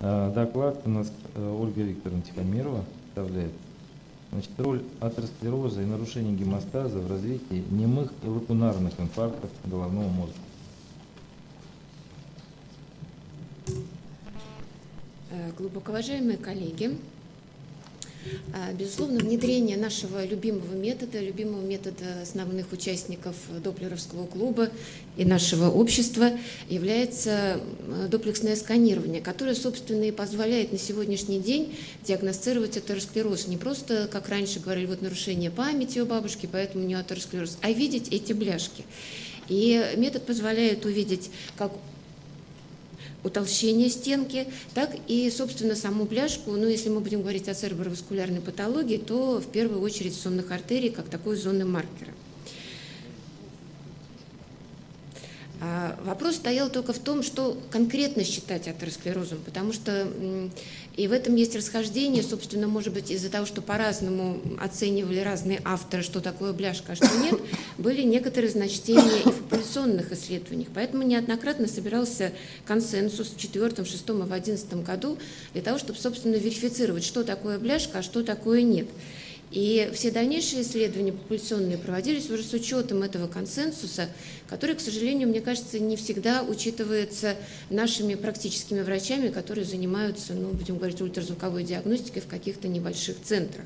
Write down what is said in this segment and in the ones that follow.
А, доклад у нас э, Ольга Викторовна Тихомирова представляет. Значит, роль атеросклероза и нарушения гемостаза в развитии немых и лакунарных инфарктов головного мозга. Э, Глубоко уважаемые коллеги, Безусловно, внедрение нашего любимого метода, любимого метода основных участников Доплеровского клуба и нашего общества является дуплексное сканирование, которое, собственно, и позволяет на сегодняшний день диагностировать атеросклероз. Не просто, как раньше говорили, вот нарушение памяти у бабушки, поэтому у нее атеросклероз, а видеть эти бляшки. И метод позволяет увидеть как утолщение стенки, так и, собственно, саму пляжку. Ну, если мы будем говорить о цереброваскулярной патологии, то в первую очередь сонных артерий, как такой зоны маркера. А вопрос стоял только в том, что конкретно считать атеросклерозом, потому что и в этом есть расхождение, собственно, может быть, из-за того, что по-разному оценивали разные авторы, что такое бляшка, а что нет, были некоторые значения и в популяционных исследованиях. Поэтому неоднократно собирался консенсус в четвертом, шестом и в одиннадцатом году для того, чтобы, собственно, верифицировать, что такое бляшка, а что такое нет. И все дальнейшие исследования популяционные проводились уже с учетом этого консенсуса, который, к сожалению, мне кажется, не всегда учитывается нашими практическими врачами, которые занимаются, ну, будем говорить, ультразвуковой диагностикой в каких-то небольших центрах.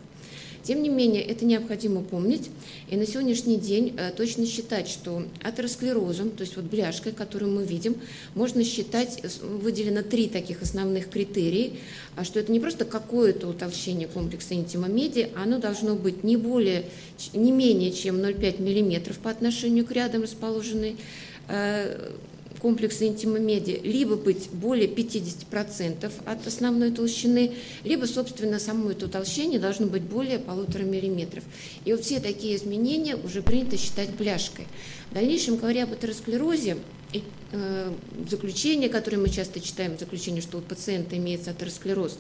Тем не менее, это необходимо помнить и на сегодняшний день э, точно считать, что атеросклерозом, то есть вот бляшкой, которую мы видим, можно считать, э, выделено три таких основных критерия, а что это не просто какое-то утолщение комплекса интимомедии, оно должно быть не более, не менее чем 0,5 мм по отношению к рядом расположенной э, комплекса интимомедии либо быть более 50% от основной толщины, либо, собственно, само это утолщение должно быть более полутора миллиметров. И вот все такие изменения уже принято считать бляшкой. В дальнейшем, говоря об атеросклерозе, э, заключение, которое мы часто читаем, заключение, что у пациента имеется атеросклероз,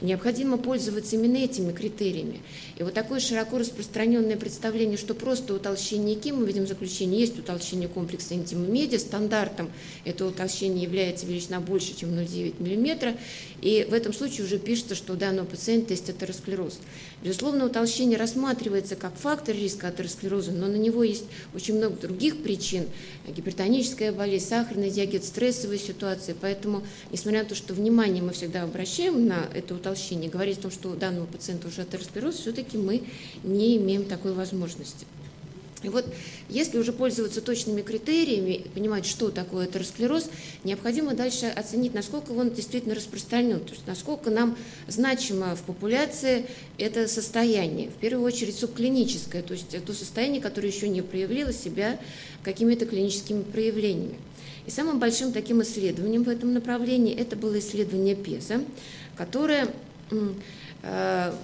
необходимо пользоваться именно этими критериями. И вот такое широко распространенное представление, что просто утолщение ки, мы видим заключение, есть утолщение комплекса интимомедиа, стандартом это утолщение является величина больше, чем 0,9 мм, и в этом случае уже пишется, что у данного пациента есть атеросклероз. Безусловно, утолщение рассматривается как фактор риска атеросклероза, но на него есть очень много других причин, гипертоническая болезнь, болезнь, сахарный диабет, стрессовые ситуации. Поэтому, несмотря на то, что внимание мы всегда обращаем на это утолщение, говорить о том, что у данного пациента уже атеросклероз, все-таки мы не имеем такой возможности. И вот если уже пользоваться точными критериями, понимать, что такое атеросклероз, необходимо дальше оценить, насколько он действительно распространен, то есть насколько нам значимо в популяции это состояние. В первую очередь субклиническое, то есть то состояние, которое еще не проявило себя какими-то клиническими проявлениями. И самым большим таким исследованием в этом направлении это было исследование ПЕЗа, которое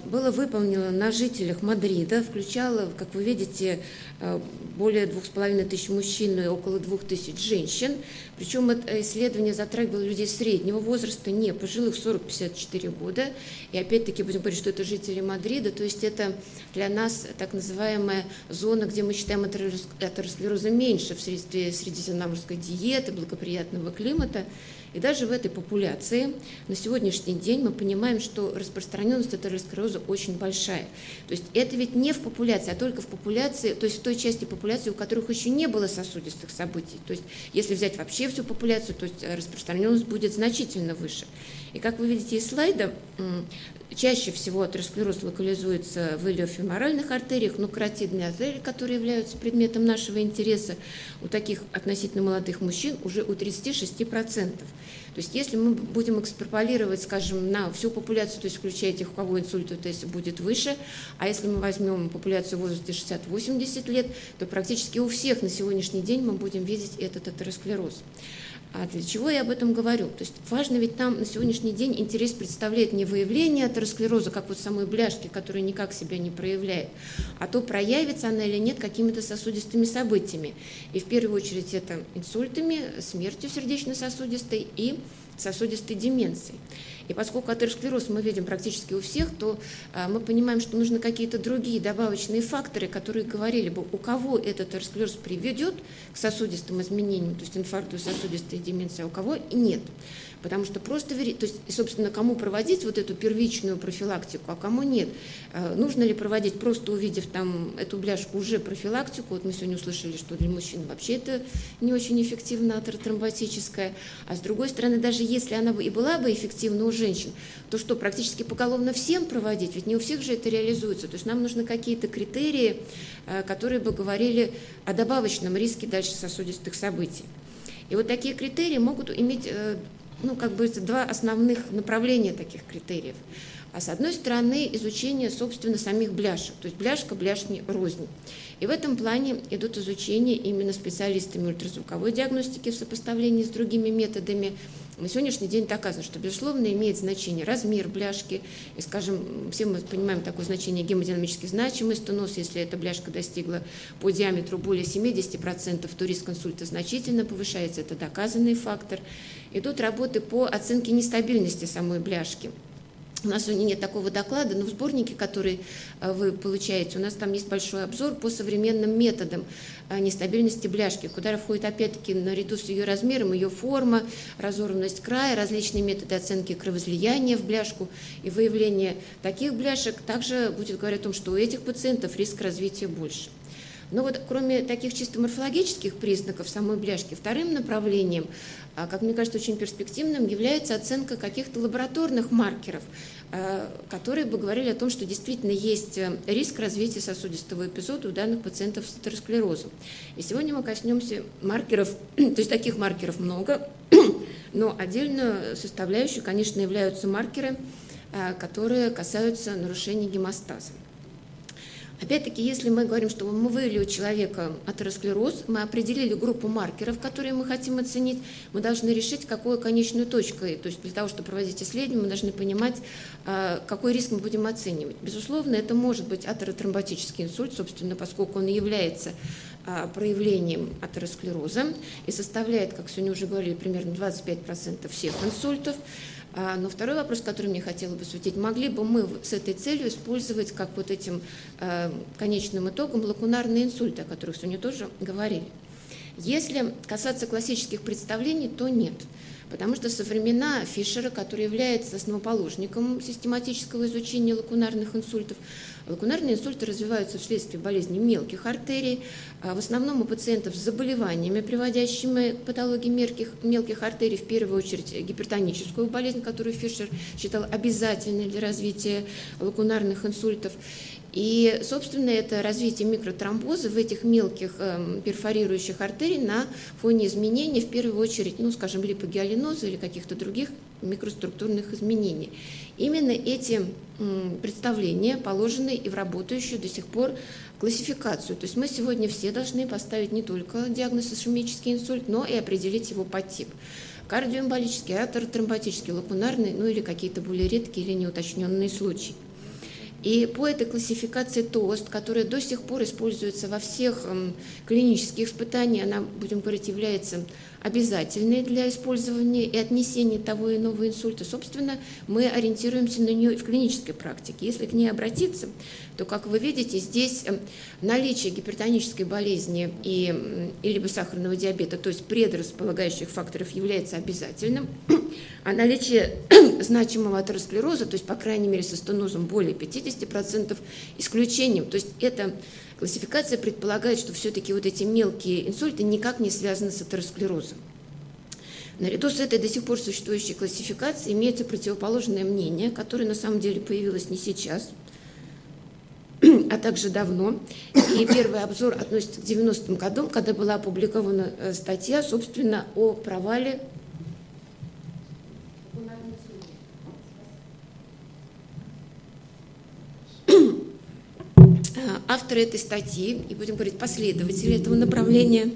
было выполнено на жителях Мадрида, включало, как вы видите, э, более двух с половиной тысяч мужчин и около двух тысяч женщин. Причем это исследование затрагивало людей среднего возраста, не пожилых 40-54 года. И опять-таки будем говорить, что это жители Мадрида, то есть это для нас так называемая зона, где мы считаем атеросклероза меньше вследствие средиземноморской диеты, благоприятного климата. И даже в этой популяции на сегодняшний день мы понимаем, что распространенность атеросклероза очень большая. То есть это ведь не в популяции, а только в популяции, то есть в той части популяции, у которых еще не было сосудистых событий. То есть если взять вообще всю популяцию, то есть распространенность будет значительно выше. И как вы видите из слайда, чаще всего атеросклероз локализуется в илиофеморальных артериях, но каротидные артерии, которые являются предметом нашего интереса, у таких относительно молодых мужчин уже у 36%. То есть если мы будем экстраполировать, скажем, на всю популяцию, то есть включая тех, у кого инсульт ОТС будет выше, а если мы возьмем популяцию в возрасте 60-80 лет, то практически у всех на сегодняшний день мы будем видеть этот атеросклероз. А для чего я об этом говорю? То есть важно ведь нам на сегодняшний день интерес представляет не выявление атеросклероза, как вот самой бляшки, которая никак себя не проявляет, а то проявится она или нет какими-то сосудистыми событиями. И в первую очередь это инсультами, смертью сердечно-сосудистой и сосудистой деменцией. И поскольку атеросклероз мы видим практически у всех, то а, мы понимаем, что нужны какие-то другие добавочные факторы, которые говорили бы, у кого этот атеросклероз приведет к сосудистым изменениям, то есть инфаркту, сосудистой деменции, а у кого нет. Потому что просто, то есть, собственно, кому проводить вот эту первичную профилактику, а кому нет. Э, нужно ли проводить, просто увидев там эту бляшку, уже профилактику? Вот мы сегодня услышали, что для мужчин вообще это не очень эффективно, атеротромботическая. А с другой стороны, даже если она и была бы эффективна у женщин, то что, практически поголовно всем проводить? Ведь не у всех же это реализуется. То есть нам нужны какие-то критерии, э, которые бы говорили о добавочном риске дальше сосудистых событий. И вот такие критерии могут иметь э, ну, как бы два основных направления таких критериев. А с одной стороны, изучение, собственно, самих бляшек, то есть бляшка, бляшни рознь. И в этом плане идут изучения именно специалистами ультразвуковой диагностики в сопоставлении с другими методами. На сегодняшний день доказано, что, безусловно, имеет значение размер бляшки. И, скажем, все мы понимаем такое значение гемодинамически значимый стеноз. Если эта бляшка достигла по диаметру более 70%, то риск инсульта значительно повышается. Это доказанный фактор. Идут работы по оценке нестабильности самой бляшки. У нас сегодня нет такого доклада, но в сборнике, который э, вы получаете, у нас там есть большой обзор по современным методам э, нестабильности бляшки, куда входит опять-таки наряду с ее размером, ее форма, разорванность края, различные методы оценки кровоизлияния в бляшку и выявление таких бляшек. Также будет говорить о том, что у этих пациентов риск развития больше. Но вот кроме таких чисто морфологических признаков самой бляшки, вторым направлением, а, как мне кажется, очень перспективным, является оценка каких-то лабораторных маркеров, а, которые бы говорили о том, что действительно есть э, риск развития сосудистого эпизода у данных пациентов с атеросклерозом. И сегодня мы коснемся маркеров, то есть таких маркеров много, но отдельную составляющей, конечно, являются маркеры, а, которые касаются нарушений гемостаза. Опять-таки, если мы говорим, что мы вывели у человека атеросклероз, мы определили группу маркеров, которые мы хотим оценить, мы должны решить, какую конечную точку. То есть для того, чтобы проводить исследование, мы должны понимать, а, какой риск мы будем оценивать. Безусловно, это может быть атеротромботический инсульт, собственно, поскольку он является а, проявлением атеросклероза и составляет, как сегодня уже говорили, примерно 25% всех инсультов. А, но второй вопрос, который мне хотела бы светить, могли бы мы с этой целью использовать как вот этим э, конечным итогом лакунарные инсульты, о которых сегодня тоже говорили. Если касаться классических представлений, то нет. Потому что со времена Фишера, который является основоположником систематического изучения лакунарных инсультов, лакунарные инсульты развиваются вследствие болезни мелких артерий, а в основном у пациентов с заболеваниями, приводящими к патологии мелких, мелких артерий, в первую очередь гипертоническую болезнь, которую Фишер считал обязательной для развития лакунарных инсультов. И, собственно, это развитие микротромбоза в этих мелких э, перфорирующих артерий на фоне изменений, в первую очередь, ну, скажем, липогиалиноза или каких-то других микроструктурных изменений. Именно эти представления положены и в работающую до сих пор классификацию. То есть мы сегодня все должны поставить не только диагноз ишемический инсульт, но и определить его подтип кардиоэмболический, атеротромботический, лакунарный, ну или какие-то более редкие или неуточненные случаи. И по этой классификации ТОСТ, которая до сих пор используется во всех эм, клинических испытаниях, она, будем говорить, является обязательной для использования и отнесения того иного инсульта. Собственно, мы ориентируемся на нее в клинической практике. Если к ней обратиться, то, как вы видите, здесь эм, наличие гипертонической болезни и, и либо сахарного диабета, то есть предрасполагающих факторов, является обязательным, а наличие значимого атеросклероза, то есть, по крайней мере, со стенозом более 50%, исключением. То есть это классификация предполагает, что все-таки вот эти мелкие инсульты никак не связаны с атеросклерозом. Наряду с этой до сих пор существующей классификацией имеется противоположное мнение, которое на самом деле появилось не сейчас, а также давно. И первый обзор относится к 90-м годам, когда была опубликована э, статья, собственно, о провале авторы этой статьи, и будем говорить последователи этого направления,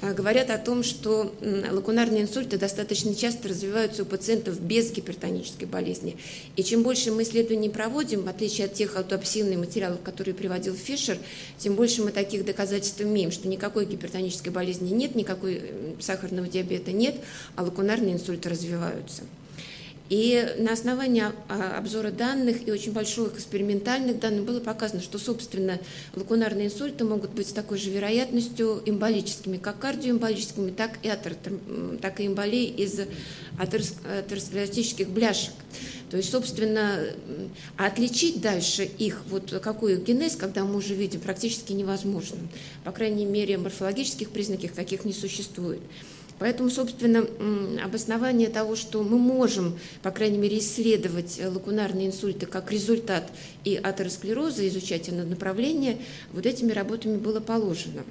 а, говорят о том, что лакунарные инсульты достаточно часто развиваются у пациентов без гипертонической болезни. И чем больше мы исследований проводим, в отличие от тех аутопсийных материалов, которые приводил Фишер, тем больше мы таких доказательств имеем, что никакой гипертонической болезни нет, никакой сахарного диабета нет, а лакунарные инсульты развиваются. И на основании обзора данных и очень больших экспериментальных данных было показано, что, собственно, лакунарные инсульты могут быть с такой же вероятностью эмболическими, как кардиоэмболическими, так и, атер, так и эмболии из атеросклеротических бляшек. То есть, собственно, отличить дальше их, вот какой их генез, когда мы уже видим, практически невозможно. По крайней мере, морфологических признаков таких не существует. Поэтому, собственно, обоснование того, что мы можем, по крайней мере, исследовать лакунарные инсульты как результат и атеросклероза, изучать это направление, вот этими работами было положено.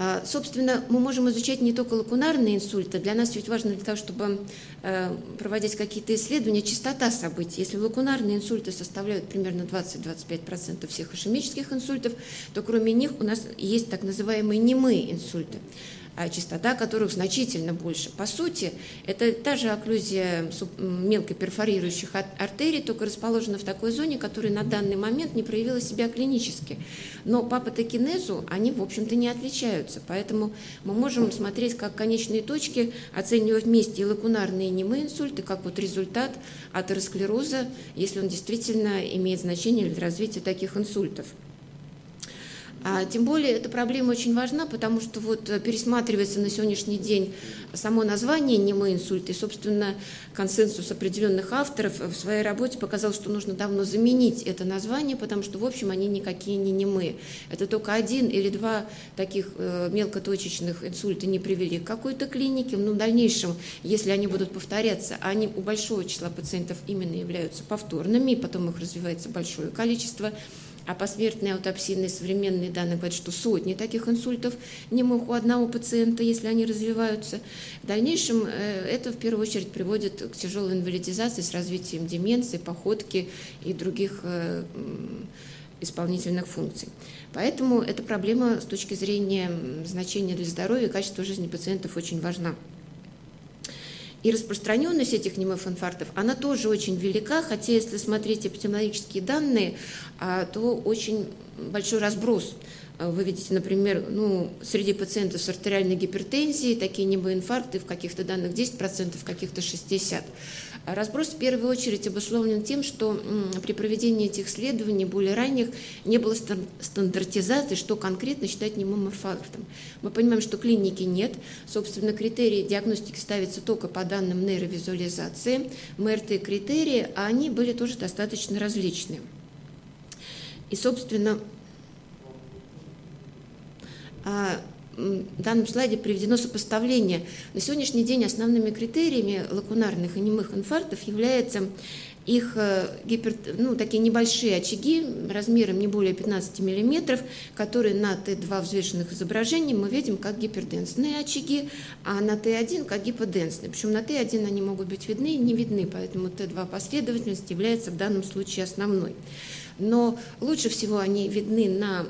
А, собственно, мы можем изучать не только лакунарные инсульты. Для нас ведь важно для того, чтобы э, проводить какие-то исследования, частота событий. Если лакунарные инсульты составляют примерно 20-25% всех ишемических инсультов, то кроме них у нас есть так называемые немые инсульты. А частота которых значительно больше. По сути, это та же окклюзия мелко перфорирующих артерий, только расположена в такой зоне, которая на данный момент не проявила себя клинически. Но по патокинезу они, в общем-то, не отличаются. Поэтому мы можем смотреть как конечные точки, оценивать вместе и лакунарные немые инсульты, как вот результат атеросклероза, если он действительно имеет значение для развития таких инсультов. А, тем более эта проблема очень важна, потому что вот э, пересматривается на сегодняшний день само название немой инсульт, и, собственно, консенсус определенных авторов в своей работе показал, что нужно давно заменить это название, потому что, в общем, они никакие не немые. Это только один или два таких э, мелкоточечных инсульта не привели к какой-то клинике, но в дальнейшем, если они будут повторяться, они у большого числа пациентов именно являются повторными, и потом их развивается большое количество, а посмертные аутопсийные современные данные говорят, что сотни таких инсультов немых у одного пациента, если они развиваются. В дальнейшем э, это в первую очередь приводит к тяжелой инвалидизации с развитием деменции, походки и других э, исполнительных функций. Поэтому эта проблема с точки зрения значения для здоровья и качества жизни пациентов очень важна. И распространенность этих немых инфарктов, она тоже очень велика, хотя если смотреть эпидемиологические данные, а, то очень большой разброс. А, вы видите, например, ну, среди пациентов с артериальной гипертензией такие немоинфаркты в каких-то данных 10%, в каких-то 60%. А разброс в первую очередь обусловлен тем, что при проведении этих исследований более ранних не было стандартизации, что конкретно считать немым инфарктом. Мы понимаем, что клиники нет. Собственно, критерии диагностики ставятся только по данным нейровизуализации. МРТ-критерии, а они были тоже достаточно различные. И, собственно, в данном слайде приведено сопоставление. На сегодняшний день основными критериями лакунарных и немых инфарктов является их э, гипер, ну, такие небольшие очаги размером не более 15 мм, которые на Т2 взвешенных изображений мы видим как гиперденсные очаги, а на Т1 как гиподенсные. Причем на Т1 они могут быть видны и не видны, поэтому Т2 последовательность является в данном случае основной но лучше всего они видны на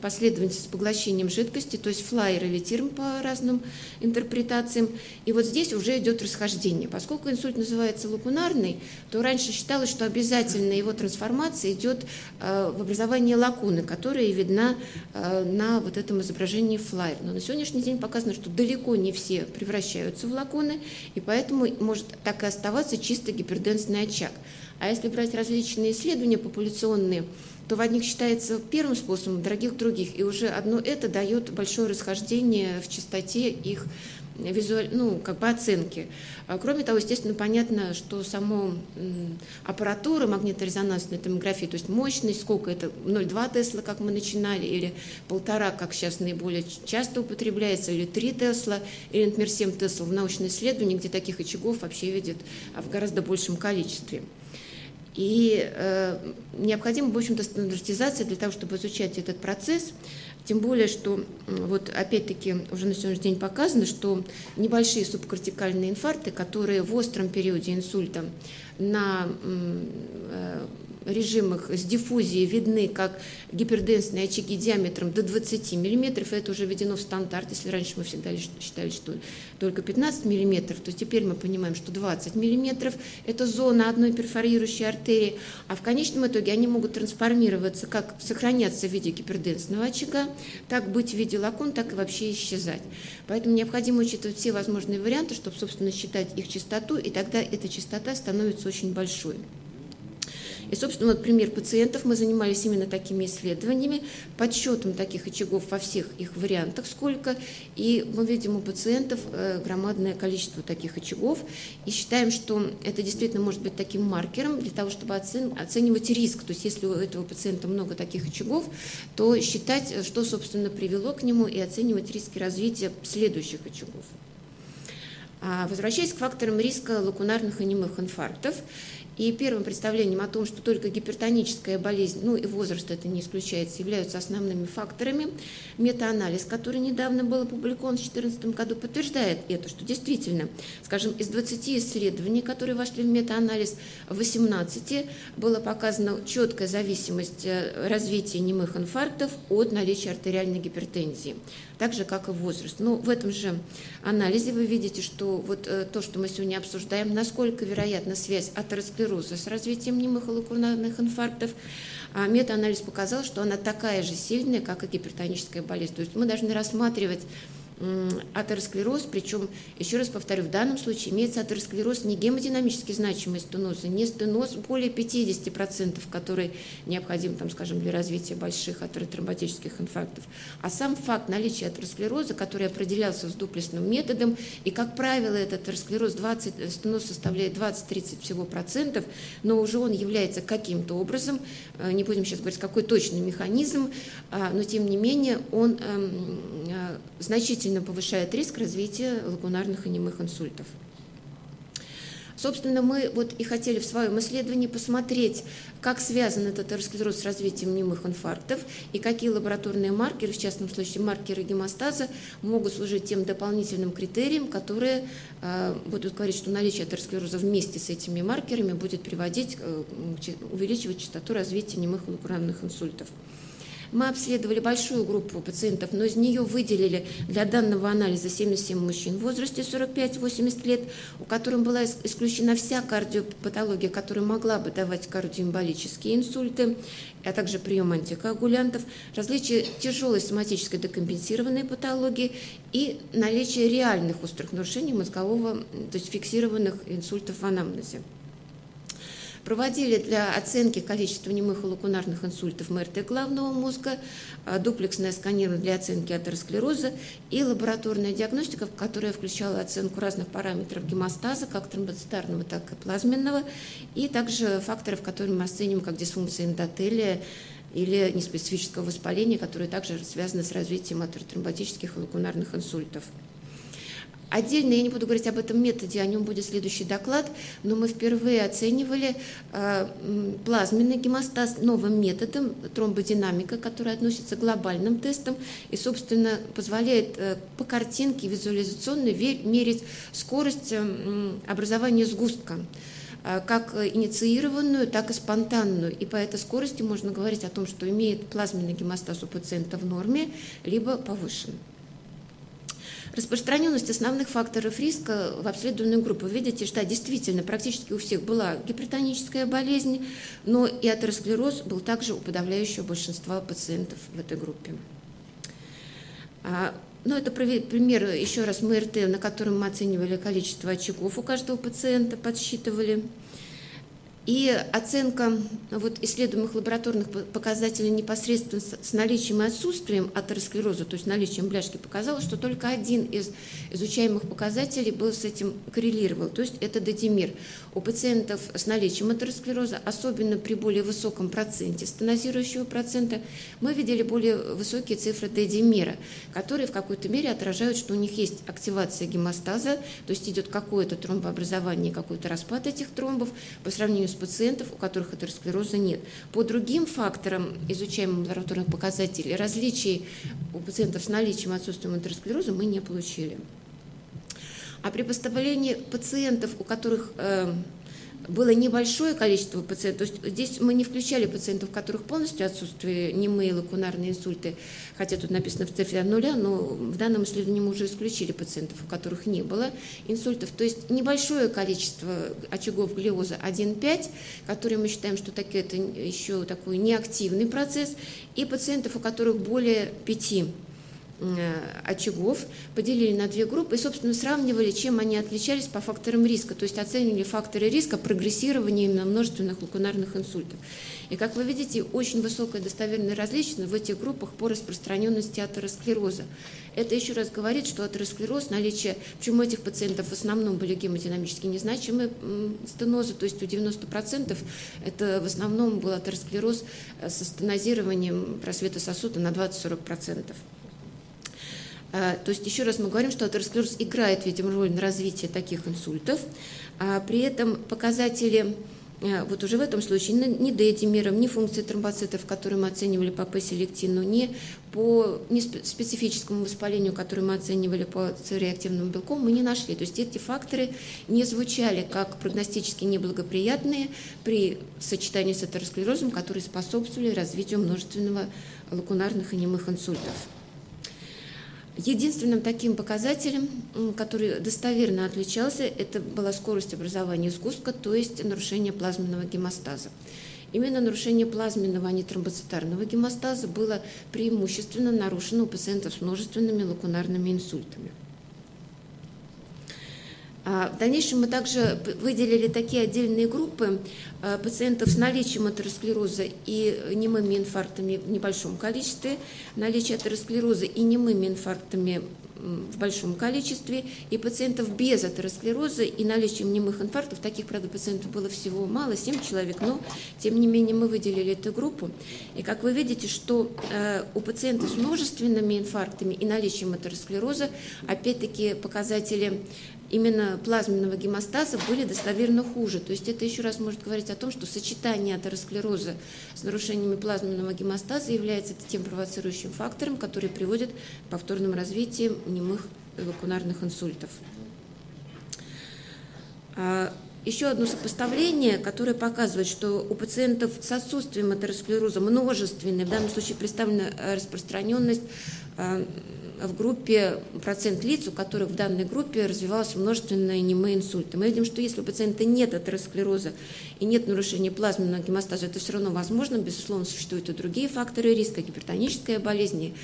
последовательности с поглощением жидкости, то есть флайер или тирм по разным интерпретациям. И вот здесь уже идет расхождение. Поскольку инсульт называется лакунарный, то раньше считалось, что обязательно его трансформация идет э, в образование лакуны, которая видна э, на вот этом изображении флайер. Но на сегодняшний день показано, что далеко не все превращаются в лакуны, и поэтому может так и оставаться чисто гиперденсный очаг. А если брать различные исследования популяционные, то в одних считается первым способом, в других других. И уже одно это дает большое расхождение в частоте их визуаль, ну, как бы оценки. А кроме того, естественно, понятно, что само аппаратура магниторезонансной томографии, то есть мощность, сколько это, 0,2 Тесла, как мы начинали, или полтора, как сейчас наиболее часто употребляется, или 3 Тесла, или, например, 7 Тесла в научном исследовании, где таких очагов вообще видят в гораздо большем количестве. И э, необходима, в общем-то, стандартизация для того, чтобы изучать этот процесс. Тем более, что вот опять-таки уже на сегодняшний день показано, что небольшие субкортикальные инфаркты, которые в остром периоде инсульта на э, режимах с диффузией видны как гиперденсные очаги диаметром до 20 мм. Это уже введено в стандарт. Если раньше мы всегда считали, что только 15 мм, то теперь мы понимаем, что 20 мм – это зона одной перфорирующей артерии. А в конечном итоге они могут трансформироваться, как сохраняться в виде гиперденсного очага, так быть в виде лакун, так и вообще исчезать. Поэтому необходимо учитывать все возможные варианты, чтобы, собственно, считать их частоту, и тогда эта частота становится очень большой. И, собственно, вот пример пациентов, мы занимались именно такими исследованиями, подсчетом таких очагов во всех их вариантах сколько, и мы видим у пациентов э, громадное количество таких очагов, и считаем, что это действительно может быть таким маркером для того, чтобы оценивать риск. То есть если у этого пациента много таких очагов, то считать, что, собственно, привело к нему, и оценивать риски развития следующих очагов. А, возвращаясь к факторам риска лакунарных и немых инфарктов, и первым представлением о том, что только гипертоническая болезнь, ну и возраст это не исключается, являются основными факторами. Метаанализ, который недавно был опубликован в 2014 году, подтверждает это, что действительно, скажем, из 20 исследований, которые вошли в метаанализ, в 18 была показана четкая зависимость э, развития немых инфарктов от наличия артериальной гипертензии так же, как и возраст. Но в этом же анализе вы видите, что вот э, то, что мы сегодня обсуждаем, насколько вероятна связь атеросклероза с развитием немых лакунарных инфарктов, а метаанализ показал, что она такая же сильная, как и гипертоническая болезнь. То есть мы должны рассматривать атеросклероз, причем, еще раз повторю, в данном случае имеется атеросклероз не гемодинамически значимый стеноз, не стеноз более 50%, который необходим, там, скажем, для развития больших атеротромботических инфарктов, а сам факт наличия атеросклероза, который определялся с дуплесным методом, и, как правило, этот атеросклероз 20, стеноз составляет 20-30 всего процентов, но уже он является каким-то образом, э, не будем сейчас говорить, какой точный механизм, а, но тем не менее он эм, э, значительно значительно повышает риск развития лагунарных и немых инсультов. Собственно, мы вот и хотели в своем исследовании посмотреть, как связан этот атеросклероз с развитием немых инфарктов и какие лабораторные маркеры, в частном случае маркеры гемостаза, могут служить тем дополнительным критериям, которые э, будут говорить, что наличие атеросклероза вместе с этими маркерами будет приводить, э, увеличивать частоту развития немых лабораторных инсультов. Мы обследовали большую группу пациентов, но из нее выделили для данного анализа 77 мужчин в возрасте 45-80 лет, у которых была исключена вся кардиопатология, которая могла бы давать кардиоэмболические инсульты, а также прием антикоагулянтов, различие тяжелой соматической декомпенсированной патологии и наличие реальных острых нарушений мозгового, то есть фиксированных инсультов в анамнезе. Проводили для оценки количества немых лакунарных инсультов МРТ главного мозга, а, дуплексное сканирование для оценки атеросклероза и лабораторная диагностика, которая включала оценку разных параметров гемостаза, как тромбоцитарного, так и плазменного, и также факторов, которые мы оценим как дисфункция эндотелия, или неспецифического воспаления, которое также связано с развитием атеротромботических и лакунарных инсультов. Отдельно я не буду говорить об этом методе, о нем будет следующий доклад, но мы впервые оценивали э, плазменный гемостаз новым методом тромбодинамика, который относится к глобальным тестам и, собственно, позволяет э, по картинке визуализационно мерить скорость э, образования сгустка э, как инициированную, так и спонтанную. И по этой скорости можно говорить о том, что имеет плазменный гемостаз у пациента в норме, либо повышен. Распространенность основных факторов риска в обследованную группу. Видите, что действительно практически у всех была гипертоническая болезнь, но и атеросклероз был также у подавляющего большинства пациентов в этой группе. А, ну, это пример, еще раз, МРТ, на котором мы оценивали количество очагов у каждого пациента, подсчитывали. И оценка вот, исследуемых лабораторных показателей непосредственно с наличием и отсутствием атеросклероза, то есть наличием бляшки, показала, что только один из изучаемых показателей был с этим коррелировал, то есть это додимир. У пациентов с наличием атеросклероза, особенно при более высоком проценте стенозирующего процента, мы видели более высокие цифры дедимира, которые в какой-то мере отражают, что у них есть активация гемостаза, то есть идет какое-то тромбообразование, какой-то распад этих тромбов по сравнению с пациентов, у которых атеросклероза нет. По другим факторам, изучаемым лабораторных показателей, различий у пациентов с наличием и отсутствием атеросклероза мы не получили. А при поставлении пациентов, у которых э, было небольшое количество пациентов, то есть здесь мы не включали пациентов, у которых полностью отсутствие немые лакунарные инсульты, хотя тут написано в цифре от нуля, но в данном исследовании мы уже исключили пациентов, у которых не было инсультов. То есть небольшое количество очагов глиоза 1,5, которые мы считаем, что так, это еще такой неактивный процесс, и пациентов, у которых более 5 Э, очагов, поделили на две группы и, собственно, сравнивали, чем они отличались по факторам риска, то есть оценивали факторы риска прогрессирования именно множественных лакунарных инсультов. И, как вы видите, очень высокая достоверная различие в этих группах по распространенности атеросклероза. Это еще раз говорит, что атеросклероз, наличие, почему этих пациентов в основном были гемодинамически незначимые стенозы, то есть у 90% это в основном был атеросклероз э, со стенозированием просвета сосуда на 20-40%. А, то есть еще раз мы говорим, что атеросклероз играет, видимо, роль на развитие таких инсультов. А при этом показатели а, вот уже в этом случае ни деэтимером, ни функции тромбоцитов, которые мы оценивали по П-селектину, ни по ни специфическому воспалению, которое мы оценивали по С-реактивному белку, мы не нашли. То есть эти факторы не звучали как прогностически неблагоприятные при сочетании с атеросклерозом, которые способствовали развитию множественного лакунарных и немых инсультов. Единственным таким показателем, который достоверно отличался, это была скорость образования сгустка, то есть нарушение плазменного гемостаза. Именно нарушение плазменного, а не тромбоцитарного гемостаза было преимущественно нарушено у пациентов с множественными лакунарными инсультами. А, в дальнейшем мы также выделили такие отдельные группы а, пациентов с наличием атеросклероза и немыми инфарктами в небольшом количестве, наличие атеросклероза и немыми инфарктами в большом количестве, и пациентов без атеросклероза и наличием немых инфарктов, таких, правда, пациентов было всего мало, 7 человек, но, тем не менее, мы выделили эту группу. И как вы видите, что э, у пациентов с множественными инфарктами и наличием атеросклероза, опять-таки, показатели именно плазменного гемостаза были достоверно хуже. То есть это еще раз может говорить о том, что сочетание атеросклероза с нарушениями плазменного гемостаза является тем провоцирующим фактором, который приводит к повторному развитию немых эвакунарных инсультов. А, еще одно сопоставление, которое показывает, что у пациентов с отсутствием атеросклероза множественная, в данном случае представлена распространенность а, в группе процент лиц, у которых в данной группе развивался множественные немые инсульты. Мы видим, что если у пациента нет атеросклероза и нет нарушения плазменного гемостаза, это все равно возможно. Безусловно, существуют и другие факторы риска, гипертоническая болезнь,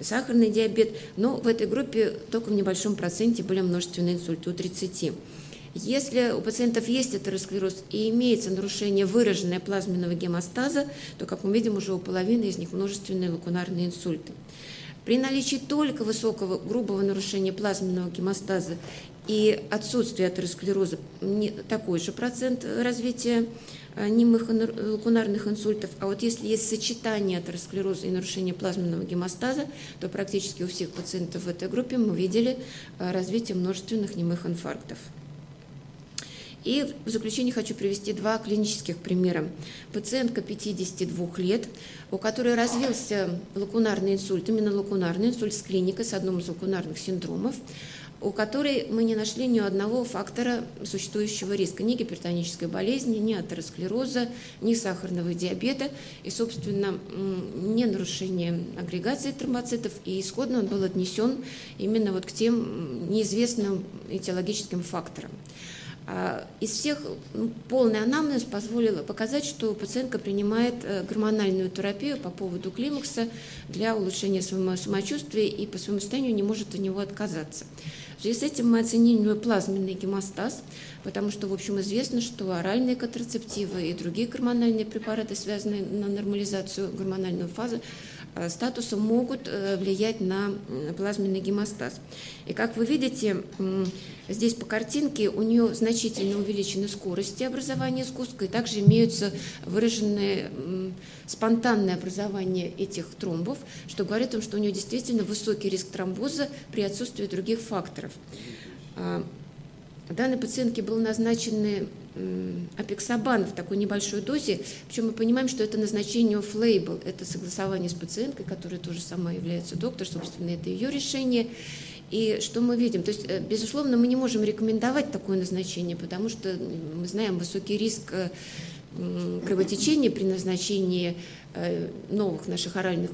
сахарный диабет, но в этой группе только в небольшом проценте были множественные инсульты, у 30. Если у пациентов есть атеросклероз и имеется нарушение выраженное плазменного гемостаза, то, как мы видим, уже у половины из них множественные лакунарные инсульты. При наличии только высокого грубого нарушения плазменного гемостаза и отсутствия атеросклероза такой же процент развития э, немых лакунарных инсультов. А вот если есть сочетание атеросклероза и нарушения плазменного гемостаза, то практически у всех пациентов в этой группе мы видели э, развитие множественных немых инфарктов. И в заключение хочу привести два клинических примера. Пациентка 52 лет, у которой развился лакунарный инсульт, именно лакунарный инсульт с клиникой, с одним из лакунарных синдромов, у которой мы не нашли ни одного фактора существующего риска, ни гипертонической болезни, ни атеросклероза, ни сахарного диабета, и, собственно, не нарушение агрегации тромбоцитов, и исходно он был отнесен именно вот к тем неизвестным этиологическим факторам. А, из всех ну, полный анамнез позволил показать, что пациентка принимает э, гормональную терапию по поводу климакса для улучшения своего самочувствия и по своему состоянию не может от него отказаться. В связи с этим мы оценили плазменный гемостаз, потому что, в общем, известно, что оральные контрацептивы и другие гормональные препараты, связанные на нормализацию гормональной фазы, Э, статуса могут э, влиять на плазменный гемостаз. И как вы видите, здесь по картинке у нее значительно увеличены скорости образования сгустка, и также имеются выраженные спонтанное образование этих тромбов, что говорит о том, что у нее действительно высокий риск тромбоза при отсутствии других факторов. А, Данной пациентке был назначен апексабан в такой небольшой дозе, причем мы понимаем, что это назначение off-label, это согласование с пациенткой, которая тоже сама является доктор, собственно, это ее решение. И что мы видим? То есть, э, безусловно, мы не можем рекомендовать такое назначение, потому что мы знаем высокий риск э, кровотечения при назначении э, новых наших оральных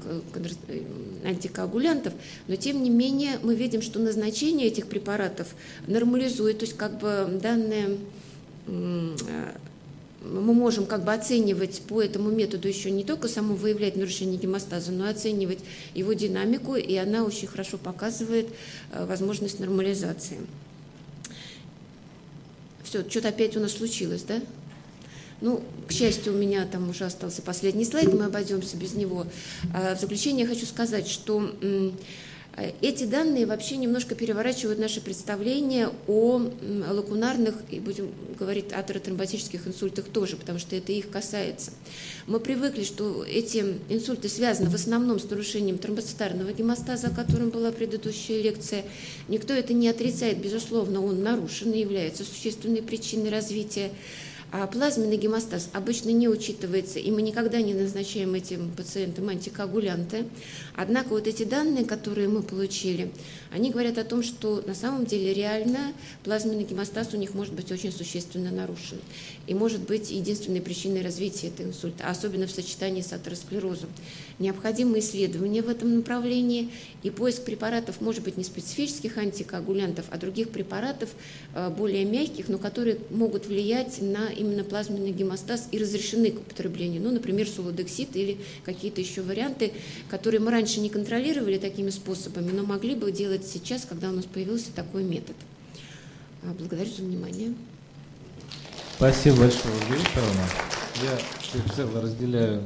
антикоагулянтов, но тем не менее мы видим, что назначение этих препаратов нормализует, то есть как бы данное мы можем как бы оценивать по этому методу еще не только само выявлять нарушение гемостаза, но и оценивать его динамику, и она очень хорошо показывает э, возможность нормализации. Все, что-то опять у нас случилось, да? Ну, к счастью, у меня там уже остался последний слайд, мы обойдемся без него. А, в заключение я хочу сказать, что Э, эти данные вообще немножко переворачивают наше представление о лакунарных, и будем говорить атеротромботических инсультах тоже, потому что это их касается. Мы привыкли, что эти инсульты связаны в основном с нарушением тромбоцитарного гемостаза, о котором была предыдущая лекция. Никто это не отрицает, безусловно, он нарушен и является существенной причиной развития а плазменный гемостаз обычно не учитывается, и мы никогда не назначаем этим пациентам антикоагулянты. Однако вот эти данные, которые мы получили, они говорят о том, что на самом деле реально плазменный гемостаз у них может быть очень существенно нарушен и может быть единственной причиной развития этого инсульта, особенно в сочетании с атеросклерозом. Необходимы исследования в этом направлении и поиск препаратов, может быть, не специфических антикоагулянтов, а других препаратов, э, более мягких, но которые могут влиять на именно плазменный гемостаз и разрешены к употреблению. Ну, например, солодексид или какие-то еще варианты, которые мы раньше не контролировали такими способами, но могли бы делать сейчас, когда у нас появился такой метод. А, благодарю за внимание. Спасибо большое, Ольга. Я всецело разделяю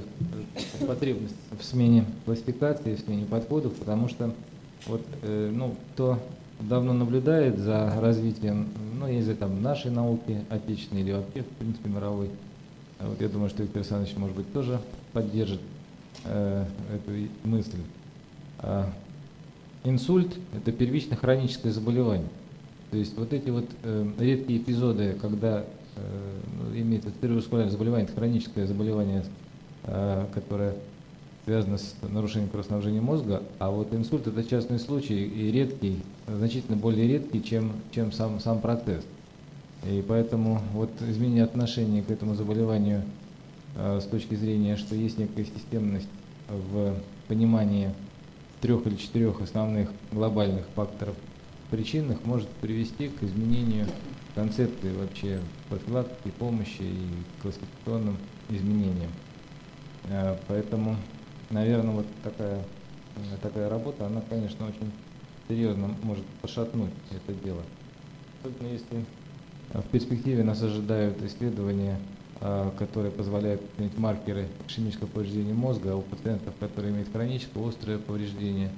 потребность в смене классификации, в смене подходов, потому что вот, э, ну, кто давно наблюдает за развитием, ну, знаю, там, нашей науки, отечественной или вообще, в принципе, мировой. А вот я думаю, что Виктор Александрович, может быть, тоже поддержит э, эту мысль. А, инсульт – это первичное хроническое заболевание. То есть вот эти вот э, редкие эпизоды, когда э, ну, имеется цереброваскулярное заболевание, это хроническое заболевание, э, которое связано с нарушением кровоснабжения мозга, а вот инсульт это частный случай и редкий, значительно более редкий, чем, чем сам, сам процесс. И поэтому вот изменение отношения к этому заболеванию э, с точки зрения, что есть некая системность в понимании трех или четырех основных глобальных факторов причинных, может привести к изменению концепции вообще профилактики, помощи и классификационным изменениям. Э, поэтому наверное, вот такая, такая работа, она, конечно, очень серьезно может пошатнуть это дело. Особенно если в перспективе нас ожидают исследования, а, которые позволяют иметь маркеры ишемического повреждения мозга у пациентов, которые имеют хроническое острое повреждение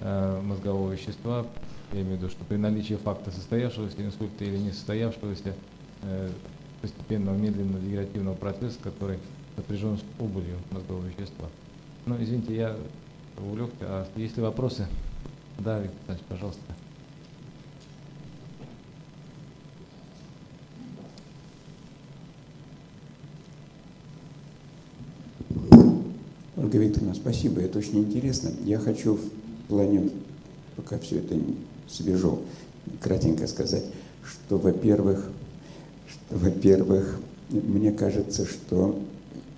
а, мозгового вещества. Я имею в виду, что при наличии факта состоявшегося инсульта или не состоявшегося э, постепенного медленного дегенеративного процесса, который сопряжен с убылью мозгового вещества. Ну, извините, я увлекся. А есть ли вопросы? Да, Виктор пожалуйста. Ольга Викторовна, спасибо, это очень интересно. Я хочу в плане, пока все это свежо, кратенько сказать, что, во-первых, что, во-первых, мне кажется, что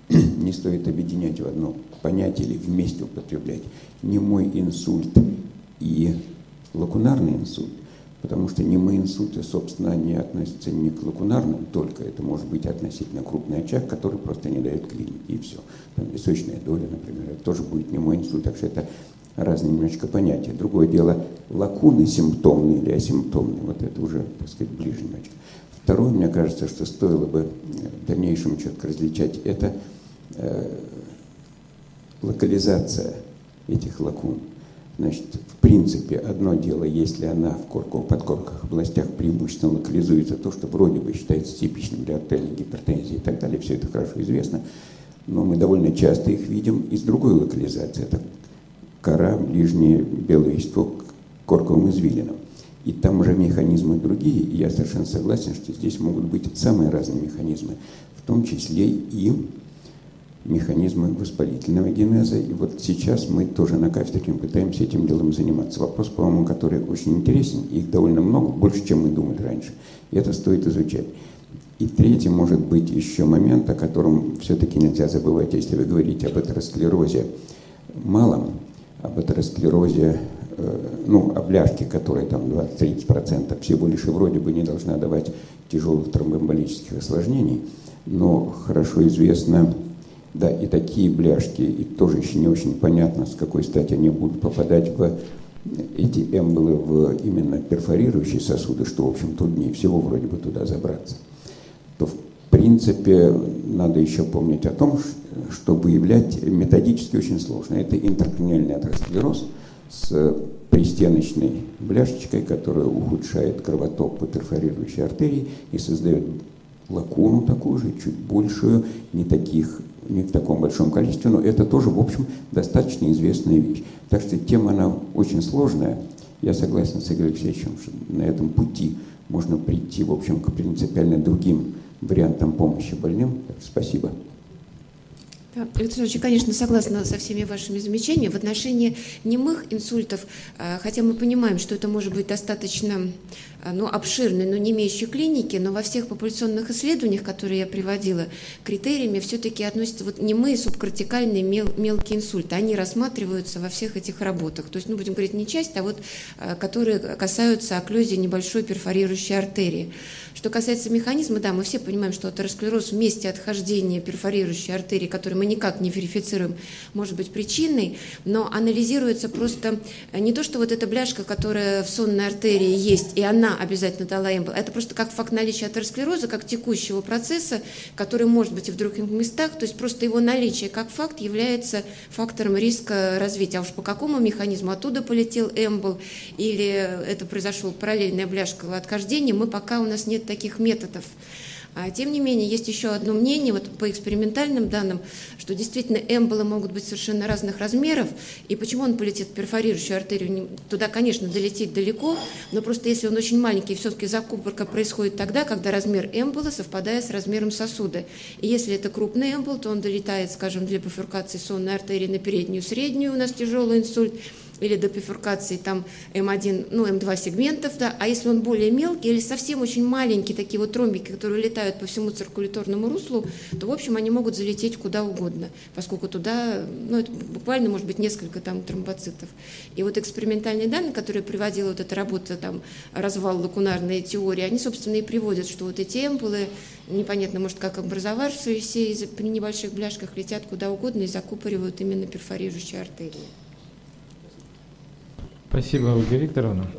не стоит объединять в одно понятие или вместе употреблять немой инсульт и лакунарный инсульт, потому что немые инсульты, собственно, не относятся не к лакунарным только, это может быть относительно крупный очаг, который просто не дает клиники, и все. Там височная доля, например, это тоже будет немой инсульт, так что это разные немножечко понятия. Другое дело, лакуны симптомные или асимптомные, вот это уже, так сказать, ближе немножечко. Второе, мне кажется, что стоило бы в дальнейшем четко различать, это Э, локализация этих лакун. Значит, в принципе, одно дело, если она в корково-подкорковых областях преимущественно локализуется, то, что вроде бы считается типичным для артериальной гипертензии и так далее, все это хорошо известно, но мы довольно часто их видим из другой локализации. Это кора, ближнее белое вещество к корковым извилинам. И там уже механизмы другие, и я совершенно согласен, что здесь могут быть самые разные механизмы, в том числе и механизмы воспалительного генеза. И вот сейчас мы тоже на кафедре пытаемся этим делом заниматься. Вопрос, по-моему, который очень интересен, их довольно много, больше, чем мы думали раньше. И это стоит изучать. И третий может быть еще момент, о котором все-таки нельзя забывать, если вы говорите об атеросклерозе малом, об атеросклерозе, э, ну, о которая там 20-30% всего лишь и вроде бы не должна давать тяжелых тромбоэмболических осложнений, но хорошо известно, да, и такие бляшки, и тоже еще не очень понятно, с какой стати они будут попадать в эти эмболы в именно перфорирующие сосуды, что, в общем, труднее всего вроде бы туда забраться, то, в принципе, надо еще помнить о том, что выявлять методически очень сложно. Это интеркраниальный атеросклероз с пристеночной бляшечкой, которая ухудшает кровоток по перфорирующей артерии и создает лакуну такую же, чуть большую, не таких не в таком большом количестве, но это тоже, в общем, достаточно известная вещь. Так что тема, она очень сложная. Я согласен с Игорем Алексеевичем, что на этом пути можно прийти, в общем, к принципиально другим вариантам помощи больным. Так, спасибо. Да, Виктор Ильич, конечно, согласна со всеми вашими замечаниями. В отношении немых инсультов, а, хотя мы понимаем, что это может быть достаточно а, ну, обширной, но не имеющей клиники, но во всех популяционных исследованиях, которые я приводила, критериями все-таки относятся вот немые субкортикальные мел, мелкие инсульты. Они рассматриваются во всех этих работах. То есть, ну, будем говорить, не часть, а вот а, которые касаются окклюзии небольшой перфорирующей артерии. Что касается механизма, да, мы все понимаем, что атеросклероз в месте отхождения перфорирующей артерии, который мы никак не верифицируем, может быть причиной, но анализируется просто э, не то, что вот эта бляшка, которая в сонной артерии есть, и она обязательно дала эмбол, это просто как факт наличия атеросклероза, как текущего процесса, который может быть и в других местах, то есть просто его наличие как факт является фактором риска развития. А уж по какому механизму оттуда полетел эмбол, или это произошло параллельная бляшка отхождения, мы пока у нас нет таких методов. А, тем не менее, есть еще одно мнение, вот по экспериментальным данным, что действительно эмболы могут быть совершенно разных размеров, и почему он полетит в перфорирующую артерию, туда, конечно, долететь далеко, но просто если он очень маленький, все-таки закупорка происходит тогда, когда размер эмбола совпадает с размером сосуда. И если это крупный эмбол, то он долетает, скажем, для бифуркации сонной артерии на переднюю, среднюю, у нас тяжелый инсульт, или до бифуркации там М1, ну, М2 сегментов, да, а если он более мелкий или совсем очень маленькие такие вот тромбики, которые летают по всему циркуляторному руслу, то, в общем, они могут залететь куда угодно, поскольку туда, ну, это буквально может быть несколько там тромбоцитов. И вот экспериментальные данные, которые приводила вот эта работа, там, развал лакунарной теории, они, собственно, и приводят, что вот эти эмпулы, непонятно, может, как образовавшиеся при небольших бляшках, летят куда угодно и закупоривают именно перфорирующие артерии. Спасибо, Ольга Викторовна.